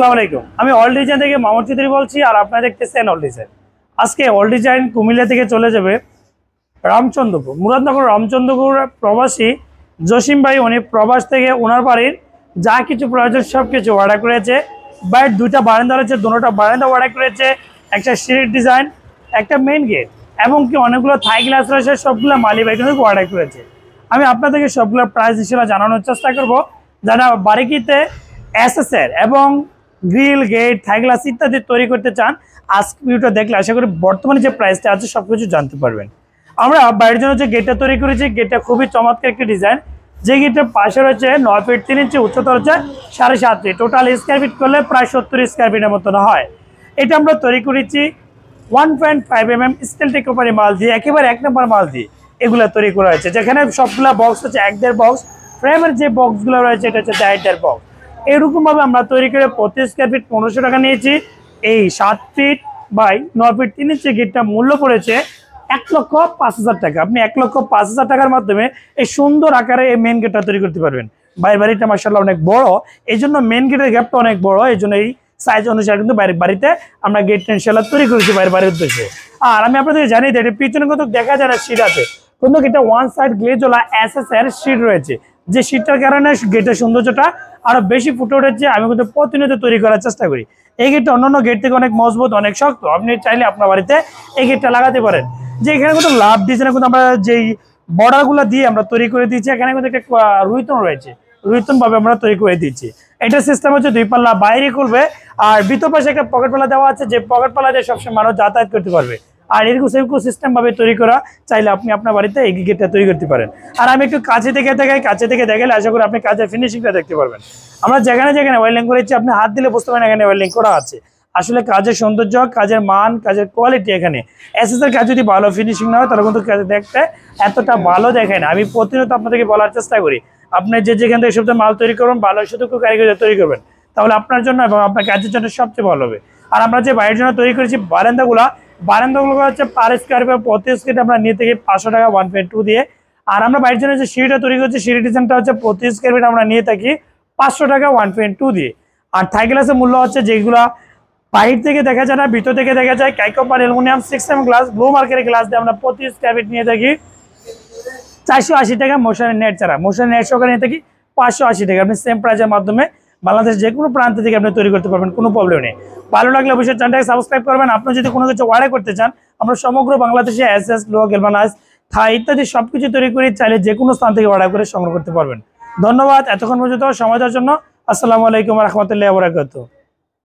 আসসালামু আলাইকুম। আমি অল ডিজাইন থেকে মামুদ চৌধুরী বলছি আর আপনারা দেখতেছেন অল ডিজাইন আজকে অল ডিজাইন কুমিল্লা থেকে চলে যাবে রামচন্দ্রপুর, মুরাদনগর রামচন্দ্রপুর প্রবাসী জসিম ভাই, উনি প্রবাস থেকে ওনার বাড়ির যা কিছু প্রয়োজন সব কিছু অর্ডার করেছে। বাট দুইটা বারান্দা রয়েছে দুটোটা বারান্দা অর্ডার করেছে। একটা সিঁড়ির ডিজাইন একটা মেইন গেট এবং কি অনেকগুলো থাই গ্লাস রয়েছে, সবগুলো মালি ভাই কিন্তু অর্ডার করেছে। আমি আপনাদেরকে সবগুলো প্রাইস হিসেবে জানানোর চেষ্টা করব। যারা বাড়ি বারিকিতে এসএসএর এবং গ্রিল, গেট থাই গ্লাস ইত্যাদি তৈরি করতে চান, আজকে ভিডিওটা দেখলে আশা করি বর্তমানে যে প্রাইসটা আছে সব কিছু জানতে পারবেন। আমরা বাইরের জন্য যে গেটটা তৈরি করেছি, গেটটা খুবই চমৎকার একটি ডিজাইন যে গেটের পাশে রয়েছে নয় ফিট তিন ইঞ্চি উচ্চতা হচ্ছে সাড়ে সাত ফিট টোটাল স্কোয়ার ফিট করলে প্রায় সত্তর স্কোয়ার ফিটের মতন হয়। এটা আমরা তৈরি করেছি one point five M M steel company মাল দিয়ে, একেবারে এক নম্বর মাল দিয়ে এগুলো তৈরি করা হয়েছে। যেখানে সবগুলা বক্স হচ্ছে এক দেড় বক্স ফ্রেমের যে বক্সগুলো রয়েছে, এটা হচ্ছে দেড় দেড় বক্স এরকমভাবে আমরা তৈরি করে প্রতি স্কোয়ার ফিট পনেরোশো টাকা নিয়েছি। এই সাত ফিট বাই নয় ফিট তিন ইঞ্চি গেটটা মূল্য পড়েছে এক লক্ষ পাঁচ হাজার টাকা। আপনি এক লক্ষ পাঁচ হাজার টাকার মাধ্যমে এই সুন্দর আকারে এই মেন গেটটা তৈরি করতে পারবেন। বাইরের বাড়িটা মার্শাল্লাহ অনেক বড়। এই জন্য মেন গেটের গ্যাপটা অনেক বড়। এই জন্য এই সাইজ অনুসারে কিন্তু বাইরের বাড়িতে আমরা গেট ইনশাল্লাহ তৈরি করেছি বাইরের বাড়ির উদ্দেশ্যে। আর আমি আপনাদের জানি যে এটা পিছনে কিন্তু দেখা যায় না সিট আছে। কিন্তু এটা ওয়ান সাইড গ্লেজওয়ালা এস এস এর সিট রয়েছে। যে সিটটার কারণে গেটের সৌন্দর্যটা আরও বেশি ফুটে উঠেছে, আমি কিন্তু প্রতিনিয়ত তৈরি করার চেষ্টা করি। এই গেটটা অন্যান্য গেট থেকে অনেক মজবুত, অনেক শক্ত। আপনি চাইলে আপনার বাড়িতে এই গেটটা লাগাতে পারেন। যে এখানে কিন্তু লাভ ডিজাইনে কিন্তু আমরা যেই বর্ডারগুলো দিয়ে আমরা তৈরি করে দিয়েছি, এখানে কিন্তু একটা রুইতন রয়েছে। রুইতন ভাবে আমরা তৈরি করে দিচ্ছি এটা সিস্টেম হচ্ছে দুই পাল্লা বাইরে খুলবে, আর ভিতর পাশে একটা পকেট পাল্লা দেওয়া আছে, যে পকেট পাল্লা দিয়ে সবসময় মানুষ যাতায়াত করতে পারবে। আর এরকম সেরকম সিস্টেম ভাবে তৈরি করা চাইলে আপনি আপনার বাড়িতে এই গেটটা তৈরি করতে পারেন। আর আমি একটু কাছে থেকে দেখাই, কাছে থেকে দেখালে আশা করি আপনি কাজের ফিনিশিংটা দেখতে পারবেন। আমরা যেখানে যেখানে ওয়েল্ডিং করেছি, আপনি হাত দিলে বুঝতে পারেন এখানে ওয়েল্ডিং করা আছে। আসলে কাজের সৌন্দর্য, কাজের মান, কাজের কোয়ালিটি এখানে। এসএস এর কাজ যদি ভালো ফিনিশিং না হয়, তাহলে কিন্তু কাজ দেখতে এতটা ভালো দেখায় না। আমি প্রতিনিয়ত আপনাদেরকে বলার চেষ্টা করি, আপনি যে যেখান থেকে সবচেয়ে মাল তৈরি করবেন, ভালো সুযোগ্য কারিগর তৈরি করবেন। তাহলে আপনার জন্য এবং আপনার কাজের জন্য সবচেয়ে ভালো হবে। আর আমরা যে বাইরের জন্য তৈরি করেছি, বারান্দাগুলা বারান্দাগুলো হচ্ছে পার স্কোয়ার ফিট প্রতি স্কোয়ার আমরা নিয়ে থেকে পাঁচশো টাকা ওয়ান পয়েন্ট টু দিয়ে। আর আমরা বাইরের জন্য যে সিঁড়িটা তৈরি করছি সিঁড়ি ডিজাইনটা হচ্ছে প্রতি স্কোয়ার ফিট আমরা নিয়ে থাকি পাঁচশো টাকা ওয়ান পয়েন্ট টু দিয়ে। আর থাই গ্লাসের মূল্য হচ্ছে যেগুলা বাইর থেকে দেখা যায় না, ভিতর থেকে দেখা যায় কাইকোপার aluminium six M glass blue মার্কেটের গ্লাস দিয়ে আমরা প্রতি স্কোয়ার ফিট নিয়ে থাকি চারশো আশি টাকা মোশনের নেট ছাড়া। মোশনের নেট সহকারে নিয়ে থাকি পাঁচশো আশি টাকা। আপনি সেম প্রাইজের মাধ্যমে বাংলাদেশ যে কোনো প্রান্ত থেকে আপনি তৈরি করতে পারবেন, কোনো প্রবলেম নেই। ভালো লাগলে অবশ্যই চ্যানেলটাকে সাবস্ক্রাইব করবেন। আপনি যদি কোনো কিছু অর্ডার করতে চান, আমরা সমগ্র বাংলাদেশে এস এস লো গেলবানাস থাই ইত্যাদি সব কিছু তৈরি করে, চাইলে যে কোনো স্থান থেকে অর্ডার করে সংগ্রহ করতে পারবেন। ধন্যবাদ। এতক্ষণ পর্যন্ত সময় দেওয়ার জন্য। আসসালামু আলাইকুম রহমতুল্লাহ বরাকাতুহ।